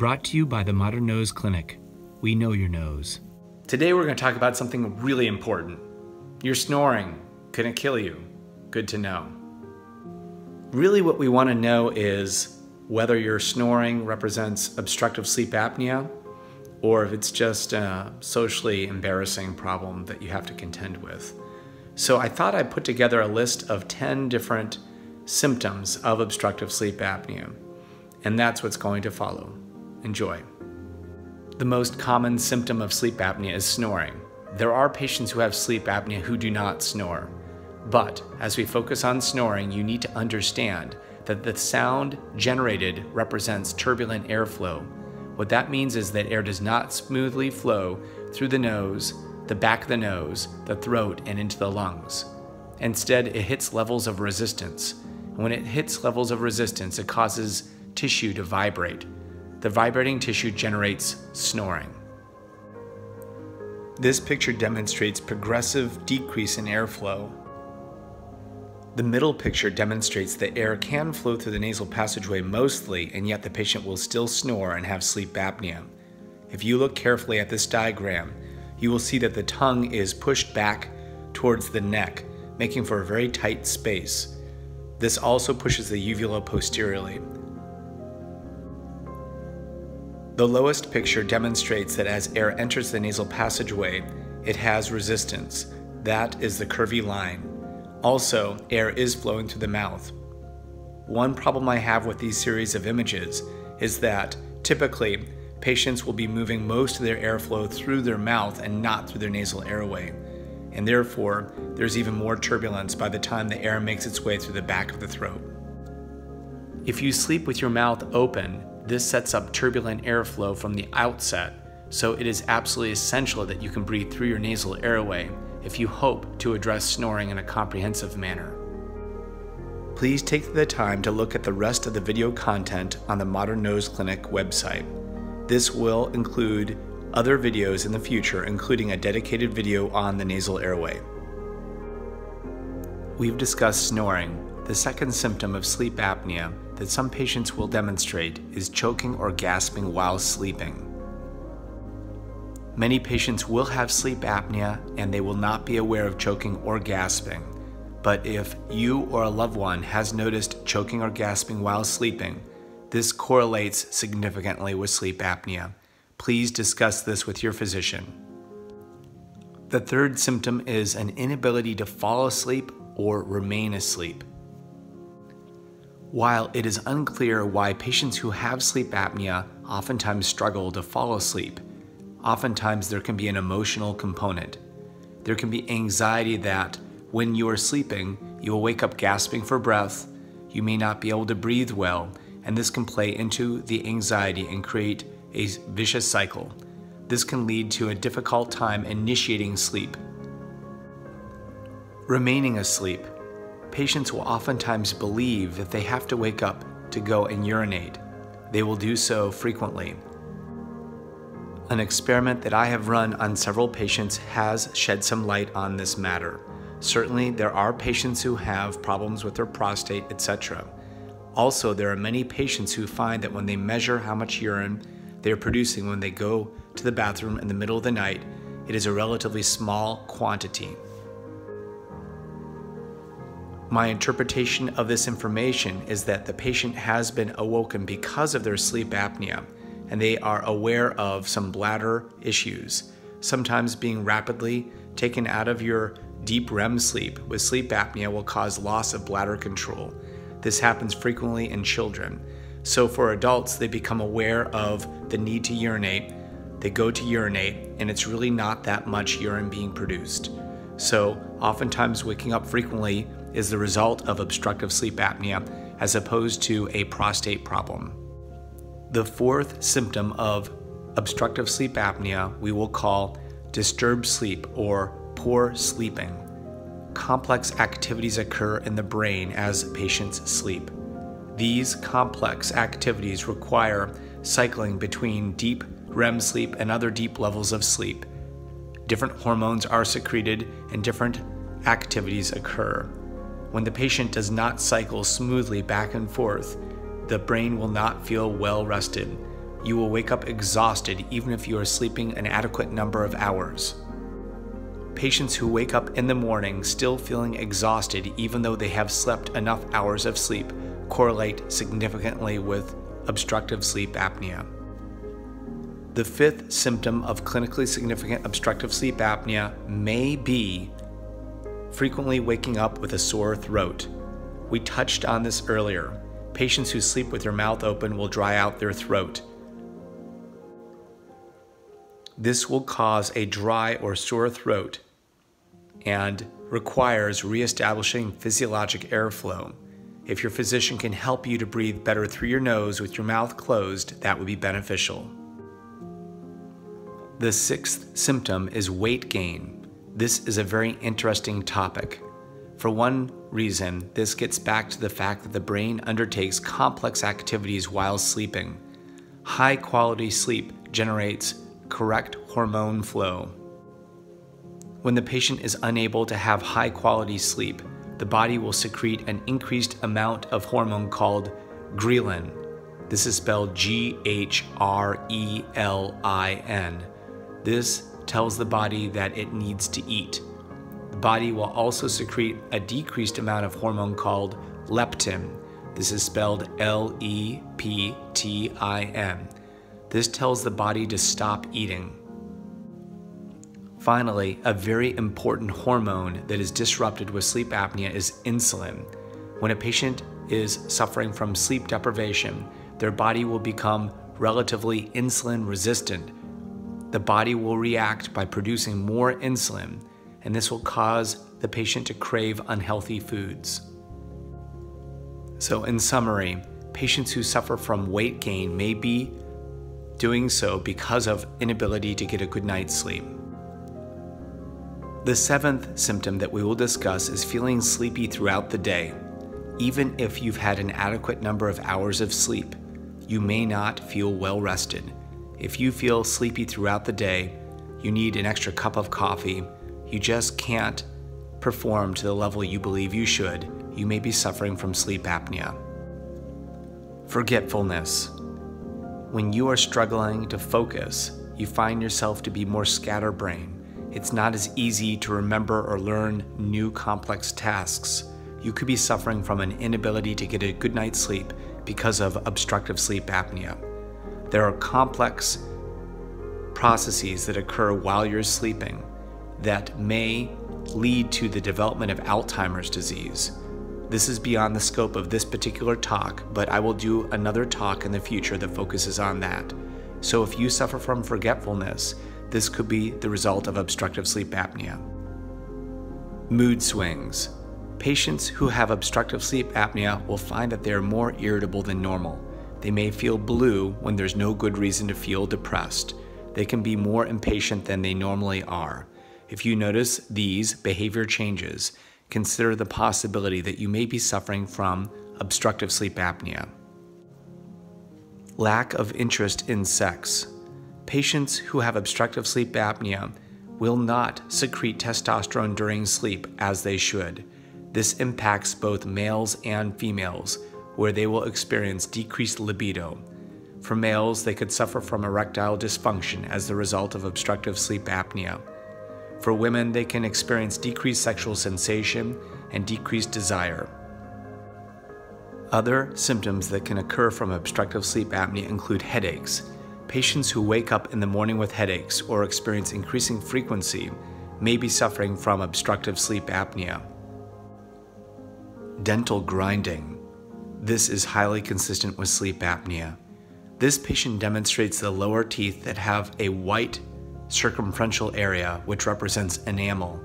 Brought to you by the Modern Nose Clinic. We know your nose. Today we're going to talk about something really important. Your snoring. Could it kill you? Good to know. Really, what we want to know is whether your snoring represents obstructive sleep apnea or if it's just a socially embarrassing problem that you have to contend with. So I thought I'd put together a list of 10 different symptoms of obstructive sleep apnea, and that's what's going to follow. Enjoy. The most common symptom of sleep apnea is snoring. There are patients who have sleep apnea who do not snore. But as we focus on snoring, you need to understand that the sound generated represents turbulent airflow. What that means is that air does not smoothly flow through the nose, the back of the nose, the throat, and into the lungs. Instead, it hits levels of resistance. And when it hits levels of resistance, it causes tissue to vibrate. The vibrating tissue generates snoring. This picture demonstrates progressive decrease in airflow the middle picture demonstrates that air can flow through the nasal passageway mostly, and yet the patient will still snore and have sleep apnea. If you look carefully at this diagram, you will see that the tongue is pushed back towards the neck, making for a very tight space. This also pushes the uvula posteriorly. The lowest picture demonstrates that as air enters the nasal passageway, it has resistance. That is the curvy line. Also, air is flowing through the mouth. One problem I have with these series of images is that typically patients will be moving most of their airflow through their mouth and not through their nasal airway. And therefore, there's even more turbulence by the time the air makes its way through the back of the throat. If you sleep with your mouth open, this sets up turbulent airflow from the outset, so it is absolutely essential that you can breathe through your nasal airway if you hope to address snoring in a comprehensive manner. Please take the time to look at the rest of the video content on the Modern Nose Clinic website. This will include other videos in the future, including a dedicated video on the nasal airway. We've discussed snoring. The second symptom of sleep apnea that some patients will demonstrate is choking or gasping while sleeping. Many patients will have sleep apnea and they will not be aware of choking or gasping. But if you or a loved one has noticed choking or gasping while sleeping, this correlates significantly with sleep apnea. Please discuss this with your physician. The third symptom is an inability to fall asleep or remain asleep. While it is unclear why patients who have sleep apnea oftentimes struggle to fall asleep, oftentimes there can be an emotional component. There can be anxiety that when you are sleeping, you will wake up gasping for breath, you may not be able to breathe well, and this can play into the anxiety and create a vicious cycle. This can lead to a difficult time initiating sleep. Remaining asleep. Patients will oftentimes believe that they have to wake up to go and urinate. They will do so frequently. An experiment that I have run on several patients has shed some light on this matter. Certainly, there are patients who have problems with their prostate, etc. Also, there are many patients who find that when they measure how much urine they are producing when they go to the bathroom in the middle of the night, it is a relatively small quantity. My interpretation of this information is that the patient has been awoken because of their sleep apnea and they are aware of some bladder issues, sometimes being rapidly taken out of your deep REM sleep with sleep apnea will cause loss of bladder control. This happens frequently in children. So for adults, they become aware of the need to urinate. They go to urinate, and it's really not that much urine being produced. So oftentimes, waking up frequently is the result of obstructive sleep apnea as opposed to a prostate problem. The fourth symptom of obstructive sleep apnea we will call disturbed sleep or poor sleeping. Complex activities occur in the brain as patients sleep. These complex activities require cycling between deep REM sleep and other deep levels of sleep. Different hormones are secreted and different activities occur. When the patient does not cycle smoothly back and forth, the brain will not feel well rested. You will wake up exhausted even if you are sleeping an adequate number of hours. Patients who wake up in the morning still feeling exhausted even though they have slept enough hours of sleep correlate significantly with obstructive sleep apnea. The fifth symptom of clinically significant obstructive sleep apnea may be frequently waking up with a sore throat. We touched on this earlier. Patients who sleep with their mouth open will dry out their throat. This will cause a dry or sore throat and requires reestablishing physiologic airflow. If your physician can help you to breathe better through your nose with your mouth closed, that would be beneficial. The sixth symptom is weight gain. This is a very interesting topic. For one reason, this gets back to the fact that the brain undertakes complex activities while sleeping. High quality sleep generates correct hormone flow. When the patient is unable to have high quality sleep, the body will secrete an increased amount of hormone called ghrelin. This is spelled G H R E L I N. This tells the body that it needs to eat. The body will also secrete a decreased amount of hormone called leptin. This is spelled L E P T I N. This tells the body to stop eating. Finally, a very important hormone that is disrupted with sleep apnea is insulin. When a patient is suffering from sleep deprivation, their body will become relatively insulin resistant. The body will react by producing more insulin, and this will cause the patient to crave unhealthy foods. So, in summary, patients who suffer from weight gain may be doing so because of inability to get a good night's sleep. The seventh symptom that we will discuss is feeling sleepy throughout the day. Even if you've had an adequate number of hours of sleep, you may not feel well rested. If you feel sleepy throughout the day, you need an extra cup of coffee, you just can't perform to the level you believe you should, you may be suffering from sleep apnea. Forgetfulness. When you are struggling to focus, you find yourself to be more scatterbrained it's not as easy to remember or learn new complex tasks. You could be suffering from an inability to get a good night's sleep because of obstructive sleep apnea. There are complex processes that occur while you're sleeping that may lead to the development of Alzheimer's disease. This is beyond the scope of this particular talk, but I will do another talk in the future that focuses on that. So if you suffer from forgetfulness, this could be the result of obstructive sleep apnea. Mood swings. Patients who have obstructive sleep apnea will find that they are more irritable than normal. They may feel blue when there's no good reason to feel depressed. They can be more impatient than they normally are. If you notice these behavior changes, consider the possibility that you may be suffering from obstructive sleep apnea. Lack of interest in sex. Patients who have obstructive sleep apnea will not secrete testosterone during sleep as they should. This impacts both males and females, where they will experience decreased libido. For males, they could suffer from erectile dysfunction as the result of obstructive sleep apnea. For women, they can experience decreased sexual sensation and decreased desire. Other symptoms that can occur from obstructive sleep apnea include headaches, Patients who wake up in the morning with headaches or experience increasing frequency may be suffering from obstructive sleep apnea. Dental grinding. This is highly consistent with sleep apnea. This patient demonstrates the lower teeth that have a white circumferential area which represents enamel.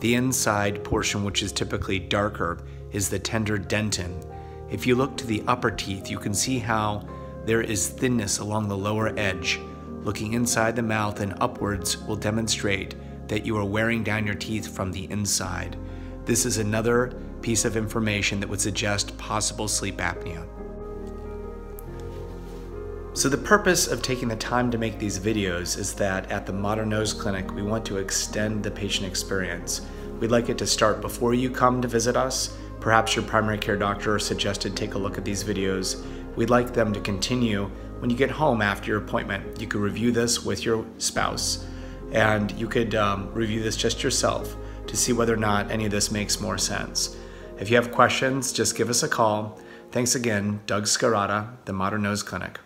The inside portion, which is typically darker, is the tender dentin. If you look to the upper teeth, you can see how there is thinness along the lower edge. Looking inside the mouth and upwards will demonstrate that you are wearing down your teeth from the inside. This is another piece of information that would suggest possible sleep apnea. So the purpose of taking the time to make these videos is that at the Modern Nose Clinic, we want to extend the patient experience. We'd like it to start before you come to visit us. Perhaps your primary care doctor suggested take a look at these videos We'd like them to continue when you get home after your appointment, you could review this with your spouse and you could um, review this just yourself to see whether or not any of this makes more sense. If you have questions, just give us a call. Thanks again, Doug Skarada, the Modern Nose Clinic.